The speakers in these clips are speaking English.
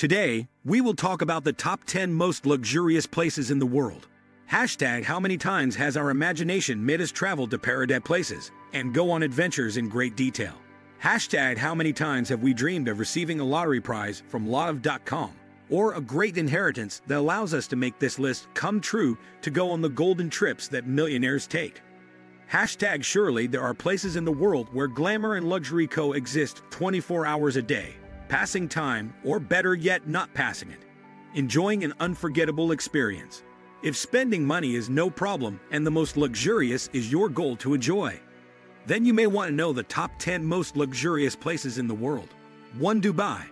Today, we will talk about the top 10 most luxurious places in the world. Hashtag how many times has our imagination made us travel to paradise places and go on adventures in great detail. Hashtag how many times have we dreamed of receiving a lottery prize from lotof.com or a great inheritance that allows us to make this list come true to go on the golden trips that millionaires take. Hashtag surely there are places in the world where glamour and luxury coexist 24 hours a day passing time, or better yet, not passing it. Enjoying an unforgettable experience. If spending money is no problem and the most luxurious is your goal to enjoy, then you may want to know the top 10 most luxurious places in the world. 1. Dubai.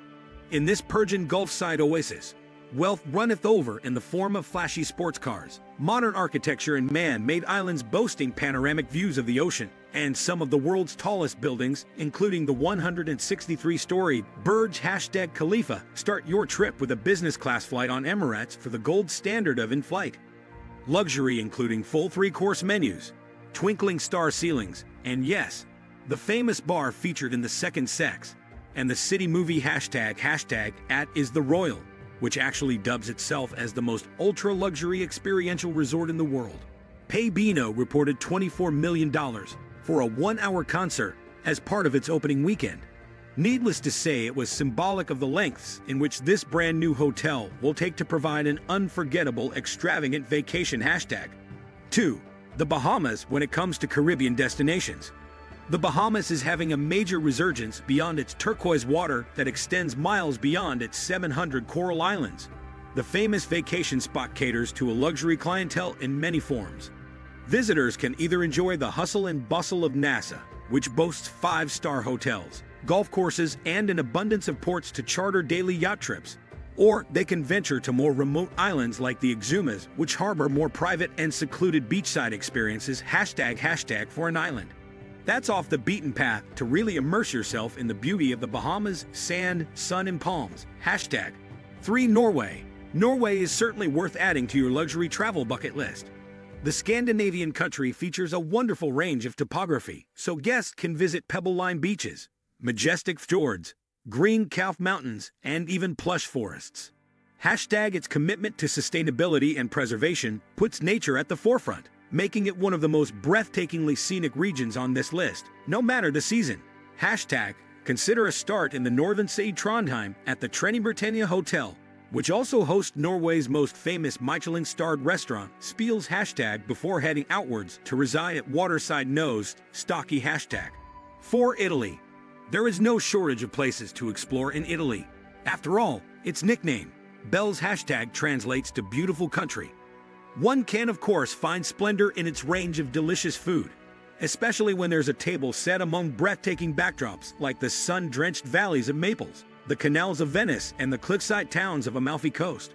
In this Persian Gulf-side oasis, wealth runneth over in the form of flashy sports cars, modern architecture and man-made islands boasting panoramic views of the ocean, and some of the world's tallest buildings, including the 163-story Burj Hashtag Khalifa. Start your trip with a business class flight on Emirates for the gold standard of in-flight. Luxury including full three-course menus, twinkling star ceilings, and yes, the famous bar featured in The Second Sex, and the city movie hashtag hashtag Atlantis the Royal, which actually dubs itself as the most ultra-luxury experiential resort in the world. Paybino reported $24 million for a one-hour concert as part of its opening weekend. Needless to say, it was symbolic of the lengths in which this brand new hotel will take to provide an unforgettable, extravagant vacation hashtag. 2. The Bahamas when it comes to Caribbean destinations. The Bahamas is having a major resurgence beyond its turquoise water that extends miles beyond its 700 coral islands. The famous vacation spot caters to a luxury clientele in many forms. Visitors can either enjoy the hustle and bustle of Nassau, which boasts five-star hotels, golf courses, and an abundance of ports to charter daily yacht trips, or they can venture to more remote islands like the Exumas, which harbor more private and secluded beachside experiences hashtag hashtag for an island. That's off the beaten path to really immerse yourself in the beauty of the Bahamas, sand, sun, and palms. Hashtag 3. Norway. Norway is certainly worth adding to your luxury travel bucket list. The Scandinavian country features a wonderful range of topography, so guests can visit pebble-lined beaches, majestic fjords, green calf mountains, and even plush forests. Hashtag its commitment to sustainability and preservation puts nature at the forefront, making it one of the most breathtakingly scenic regions on this list, no matter the season. Hashtag consider a start in the northern city Trondheim at the Trenny Britannia Hotel, which also hosts Norway's most famous Michelin-starred restaurant, Spiels hashtag before heading outwards to reside at Waterside Naustet, Stokkoy hashtag. For Italy. There is no shortage of places to explore in Italy. After all, its nickname, Belle's hashtag translates to beautiful country. One can of course find splendor in its range of delicious food, especially when there's a table set among breathtaking backdrops like the sun-drenched valleys of Naples the canals of Venice, and the cliffside towns of Amalfi Coast.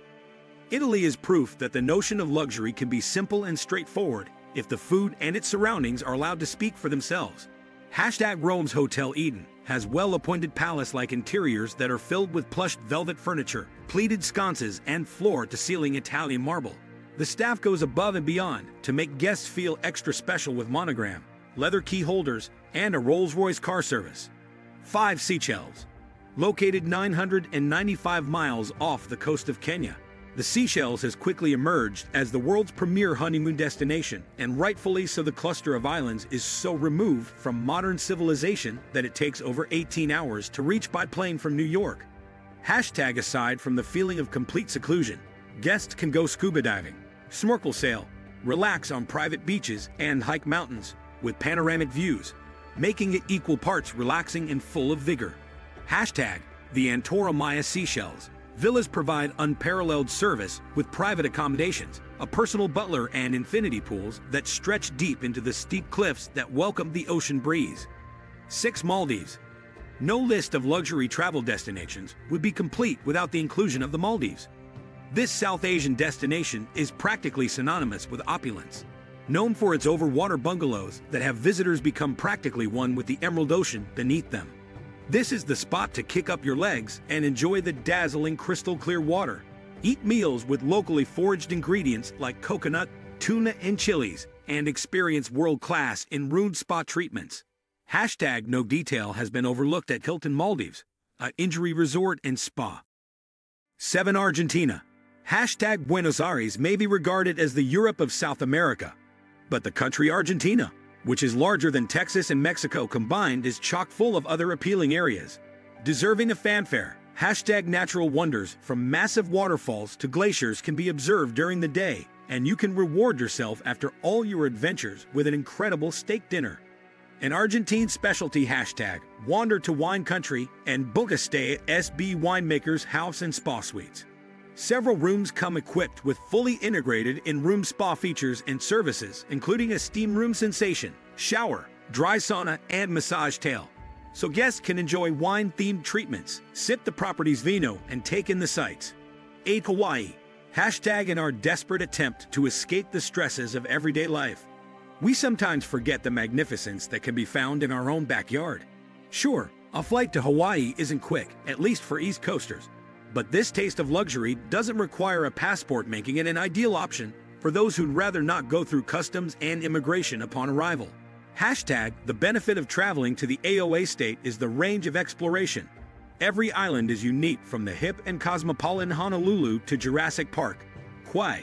Italy is proof that the notion of luxury can be simple and straightforward if the food and its surroundings are allowed to speak for themselves. Hashtag Rome's Hotel Eden has well-appointed palace-like interiors that are filled with plush velvet furniture, pleated sconces, and floor-to-ceiling Italian marble. The staff goes above and beyond to make guests feel extra special with monogram, leather key holders, and a Rolls-Royce car service. 5 Seychelles Located 995 miles off the coast of Kenya, the Seychelles has quickly emerged as the world's premier honeymoon destination, and rightfully so the cluster of islands is so removed from modern civilization that it takes over 18 hours to reach by plane from New York. Hashtag aside from the feeling of complete seclusion, guests can go scuba diving, snorkel sail, relax on private beaches, and hike mountains with panoramic views, making it equal parts relaxing and full of vigor. Hashtag the Anantara Maia Seychelles. Villas provide unparalleled service with private accommodations, a personal butler, and infinity pools that stretch deep into the steep cliffs that welcome the ocean breeze. 6. Maldives. No list of luxury travel destinations would be complete without the inclusion of the Maldives. This South Asian destination is practically synonymous with opulence. Known for its overwater bungalows that have visitors become practically one with the emerald ocean beneath them. This is the spot to kick up your legs and enjoy the dazzling crystal clear water. Eat meals with locally foraged ingredients like coconut, tuna and chilies, and experience world-class in-room spa treatments. Hashtag no detail has been overlooked at Hilton Maldives, Amingiri resort and spa. 7 Argentina. Hashtag Buenos Aires may be regarded as the Europe of South America, but the country Argentina, which is larger than Texas and Mexico combined, is chock full of other appealing areas. Deserving of fanfare, hashtag natural wonders from massive waterfalls to glaciers can be observed during the day, and you can reward yourself after all your adventures with an incredible steak dinner. An Argentine specialty hashtag, wander to wine country and book a stay at SB Winemakers House and Spa Suites. Several rooms come equipped with fully integrated in-room spa features and services, including a steam room sensation, shower, dry sauna, and massage tail. So guests can enjoy wine-themed treatments, sip the property's vino, and take in the sights. 8 Hawaii. Hashtag in our desperate attempt to escape the stresses of everyday life. We sometimes forget the magnificence that can be found in our own backyard. Sure, a flight to Hawaii isn't quick, at least for East Coasters, but this taste of luxury doesn't require a passport, making it an ideal option for those who'd rather not go through customs and immigration upon arrival. Hashtag, the benefit of traveling to the Aloha state is the range of exploration. Every island is unique from the hip and cosmopolitan Honolulu to Jurassic Park, Kauai.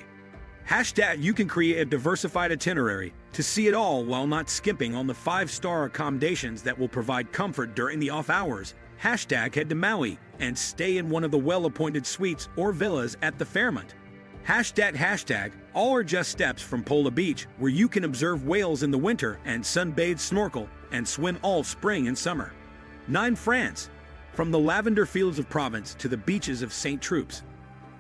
Hashtag, you can create a diversified itinerary to see it all while not skimping on the five-star accommodations that will provide comfort during the off hours Hashtag head to Maui and stay in one of the well-appointed suites or villas at the Fairmont. Hashtag hashtag all are just steps from Polo Beach where you can observe whales in the winter and sunbathe, snorkel, and swim all spring and summer. 9 France. From the lavender fields of Provence to the beaches of St. Tropez.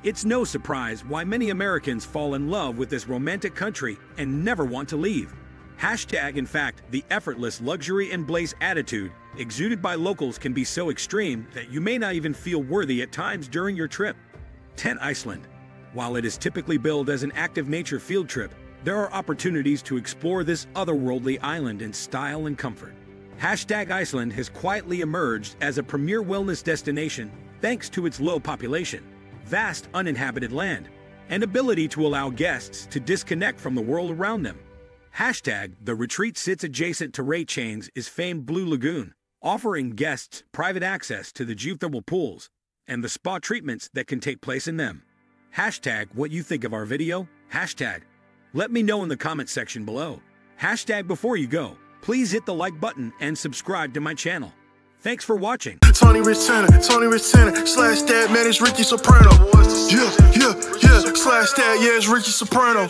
It's no surprise why many Americans fall in love with this romantic country and never want to leave. Hashtag, in fact, the effortless luxury and blaze attitude exuded by locals can be so extreme that you may not even feel worthy at times during your trip. 10 Iceland. While it is typically billed as an active nature field trip, there are opportunities to explore this otherworldly island in style and comfort. Hashtag Iceland has quietly emerged as a premier wellness destination thanks to its low population, vast uninhabited land, and ability to allow guests to disconnect from the world around them. Hashtag, the retreat sits adjacent to Reykjanes is famed Blue Lagoon, offering guests private access to the geothermal pools and the spa treatments that can take place in them. Hashtag, what you think of our video? Hashtag, let me know in the comment section below. Hashtag, before you go, please hit the like button and subscribe to my channel. Thanks for watching. Tony Rich Tanner, Tony Rich Tanner, slash that man, it's Ricky Soprano. Yeah, yeah, yeah, slash that, yeah, it's Ricky Soprano.